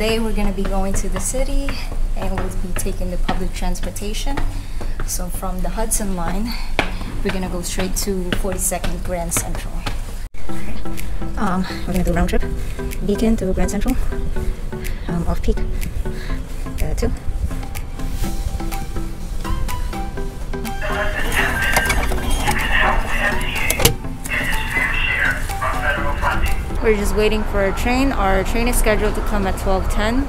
today we're gonna be going to the city and we'll be taking the public transportation. So from the Hudson line, we're gonna go straight to 42nd Grand Central. Um, we're gonna do a round trip, Beacon to Grand Central, um, off peak, uh, two. We're just waiting for a train. Our train is scheduled to come at 12:10,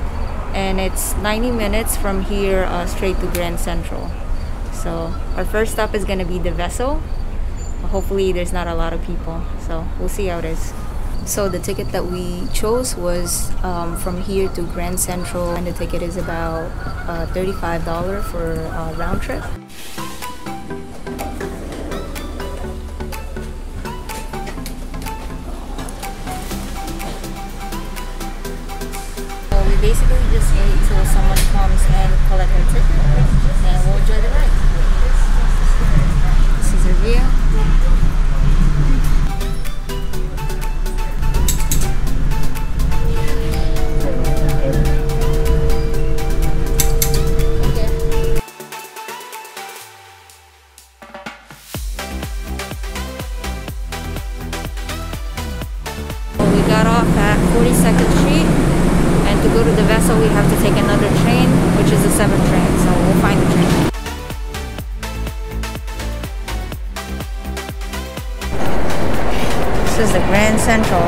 and it's 90 minutes from here uh, straight to Grand Central. So our first stop is gonna be the vessel. Hopefully, there's not a lot of people, so we'll see how it is. So the ticket that we chose was um, from here to Grand Central, and the ticket is about uh, $35 for uh, round trip. Basically just wait till someone comes and collect our ticket, and we'll enjoy the ride. This is a view. Okay. We got off at 42nd Street, go to the vessel, we have to take another train, which is the 7th train. So we'll find the train. This is the Grand Central.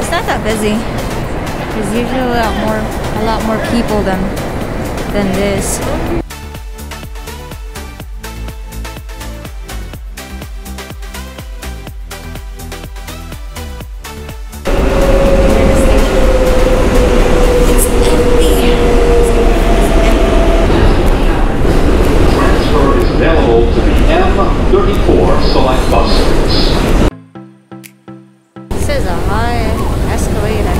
It's not that busy. There's usually a lot more, a lot more people than than this. M34 select bus service. This is a high escalator.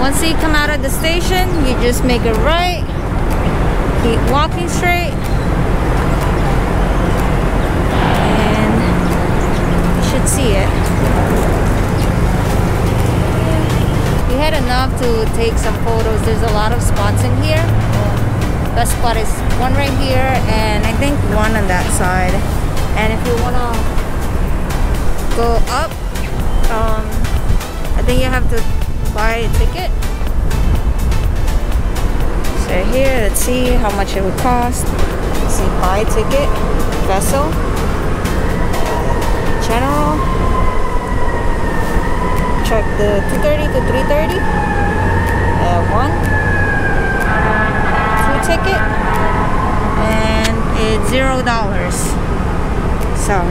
Once you come out of the station, you just make a right, keep walking straight, take some photos. There's a lot of spots in here. Best spot is one right here and I think one on that side. And if you wanna go up, um, I think you have to buy a ticket. So here, let's see how much it would cost. Let's see, buy ticket, vessel, general. Check the 230 to 330. Uh, one two ticket and it's zero dollars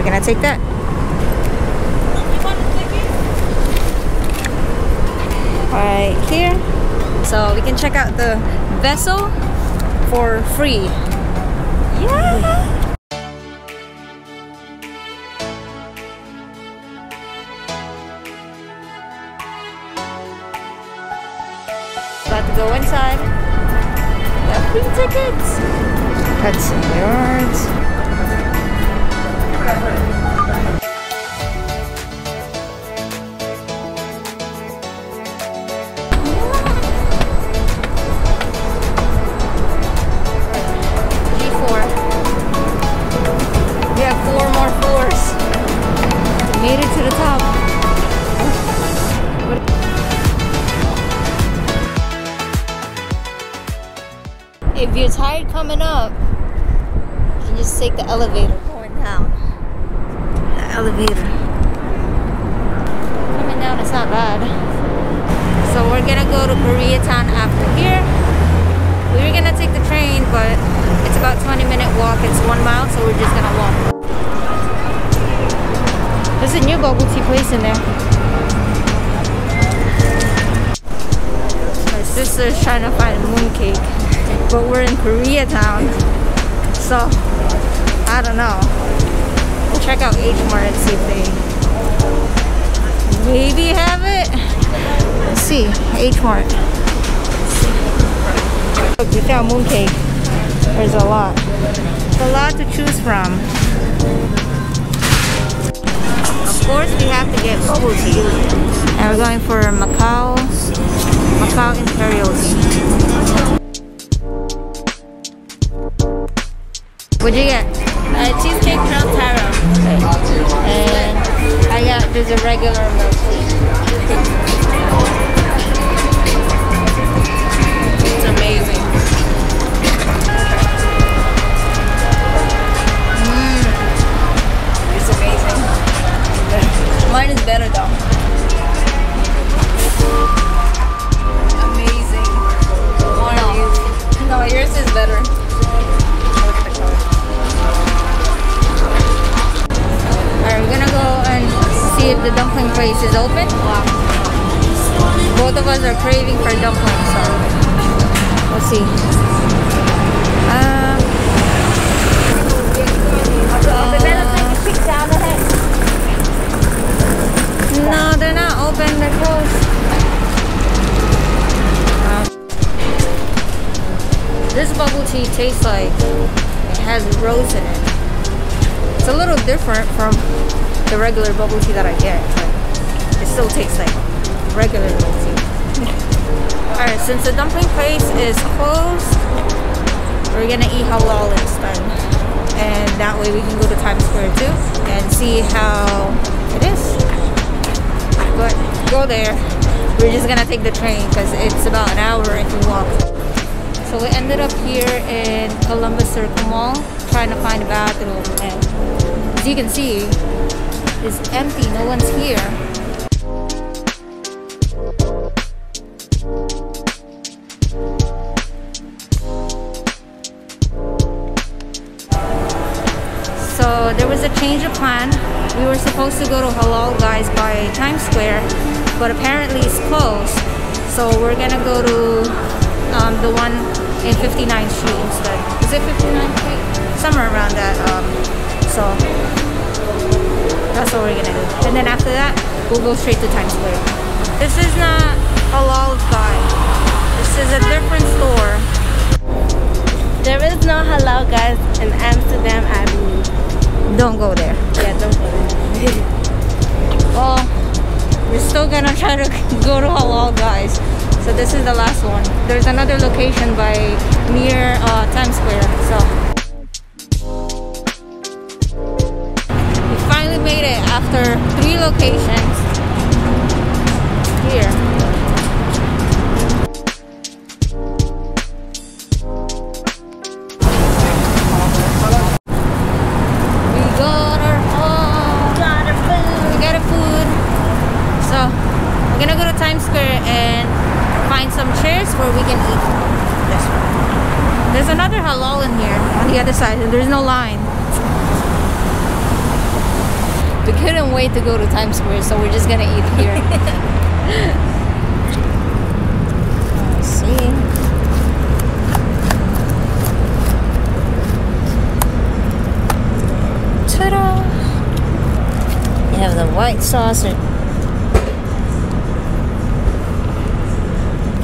we're gonna take that? Right here. So we can check out the vessel for free. Yeah. About to go inside. Free tickets. Hudson Yards. If you're tired coming up, you can just take the elevator going down. The elevator. Coming down is not bad. So we're gonna go to Koreatown after here. We were gonna take the train, but it's about 20 minute walk. It's one mile, so we're just gonna walk. There's a new bubble tea place in there. My sister's trying to find mooncake but we're in Koreatown. So, I don't know. We'll check out H Mart and see if they maybe have it. Let's see, H Mart. Look, we found mooncake. There's a lot. A lot to choose from. Of course, we have to get bubble tea. And we're going for Macao What'd you get? Uh, cheesecake brown taro. And I got just a regular milk tea. The dumpling place is open. Wow. Both of us are craving for dumplings, so we'll see. Uh, no, they're not open, they're closed. Um, this bubble tea tastes like it has rose in it. It's a little different from the regular bubble tea that I get, it still tastes like regular bubble tea. Alright, since the dumpling place is closed, we're gonna eat halal instead. And that way we can go to Times Square too and see how it is. But go there. We're just gonna take the train because it's about an hour if you walk. So we ended up here in Columbus Circle Mall trying to find a bathroom and as you can see it's empty, no one's here. So there was a change of plan. We were supposed to go to Halal Guys by Times Square, but apparently it's closed. So we're gonna go to um, the one in 59th Street instead. Is it 59th Street? Somewhere around that. Um, so that's what we're gonna do. And then after that, we'll go straight to Times Square. This is not Halal Guy. This is a different store. There is no halal guys in Amsterdam Avenue. Don't go there. Yeah, don't go there. Well, we're still gonna try to go to Halal Guys. So this is the last one. There's another location by near uh, Times Square. So after three locations. Here. We got our home. Got our food. We got our food. So we're gonna go to Times Square and find some chairs where we can eat. There's another halal in here on the other side, and there's no line. We couldn't wait to go to Times Square, so we're just gonna eat here. Let's see. Ta-da! You have the white sauce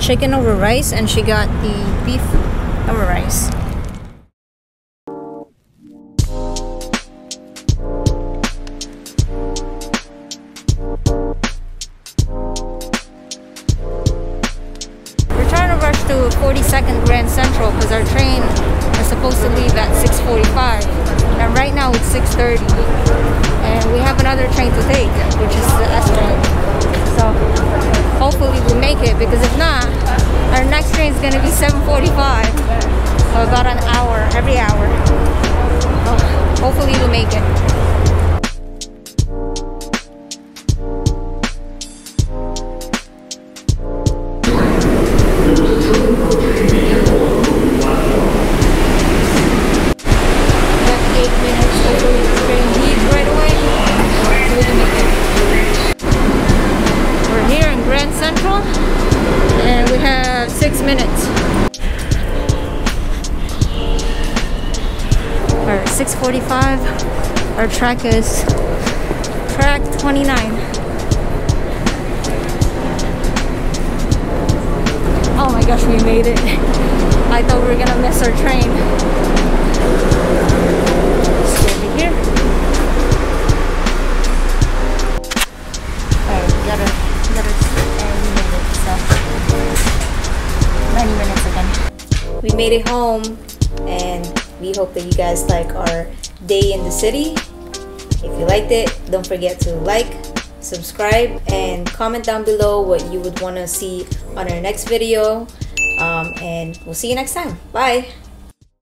chicken over rice, and she got the beef over rice. 42nd Grand Central because our train is supposed to leave at 6:45, and right now it's 6:30, and we have another train to take, which is the S train. So hopefully we make it because if not, our next train is gonna be 7:45, so about an hour every hour. So hopefully we make it. Our track is track 29. Oh my gosh, we made it. I thought we were gonna miss our train. here. Alright, got got and we made it, so. 90 minutes again. We made it home, and we hope that you guys like our day in the city. If you liked it, don't forget to like, subscribe, and comment down below what you would want to see on our next video. Um, and we'll see you next time. Bye.